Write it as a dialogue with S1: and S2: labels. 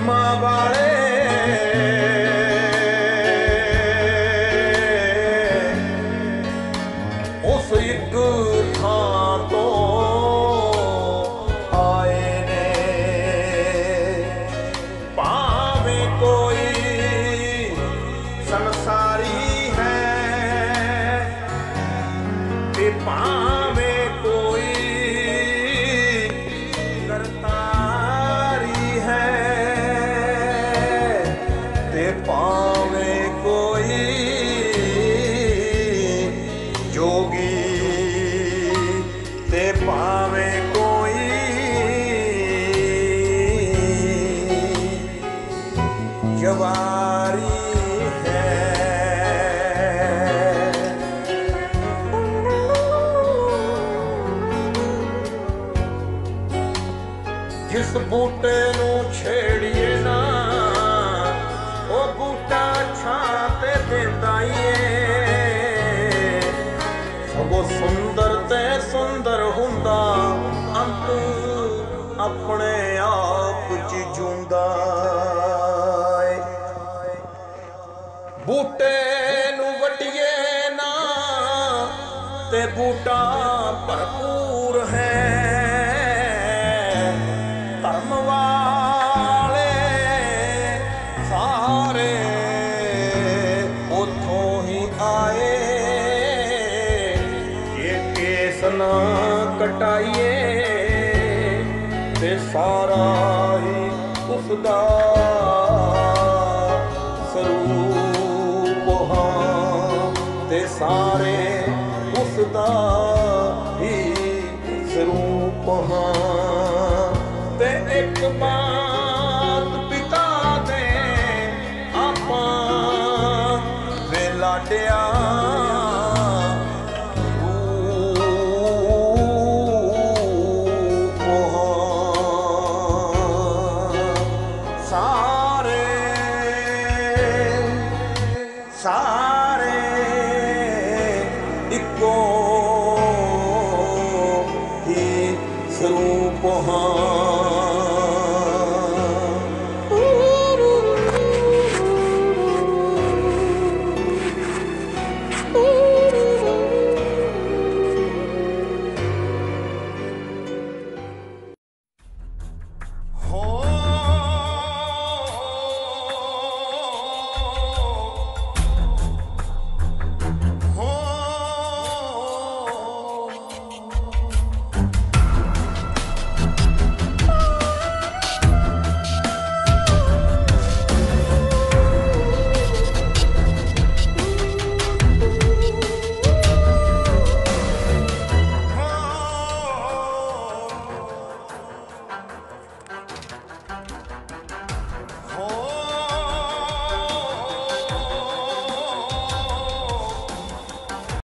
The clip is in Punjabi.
S1: ਕਰਮਾਂ ਵਾਲੇ। ਉਸ ਇੱਕ ਥਾਂ ਤੋਂ ਆਏ ਨੇ। ਭਾਵੇਂ ਕੋਈ ਸੰਸਾਰੀ ਹੈ ਤੇ ਭਾਵੇਂ ਜਿਸ ਬੂਟੇ ਨੂੰ ਛੇੜੀਏ ਨਾ, ਉਹ ਬੂਟਾ ਛਾਂ ਤੇ ਦਿੰਦਾ ਏ ਸਗੋਂ ਸੁੰਦਰ ਤੇ ਸੁੰਦਰ ਹੁੰਦਾ, ਅੰਤ ਆਪਣੇ ਆਪ ਚ ਜੁੰਦਾ ਬੂਟੇ ਨੂੰ ਵੱਢੀਏ ਨਾ, ਤੇ ਬੂਟਾ ਭਰਪੂਰ ਹੈ। ਕਟਾਈਏ ਤੇ ਸਾਰਾ ਹੀ ਉਸਦਾ ਸਰੂਪ ਹਾਂ ਤੇ ਸਾਰੇ ਉਸਦਾ ਹੀ ਸਰੂਪ ਹਾਂ ਤੇ ਇੱਕ ਬਾਤ ਪਿਤਾ ਦੇ ਆਪਾਂ ਵੇ ਲਾਡਿਆ go.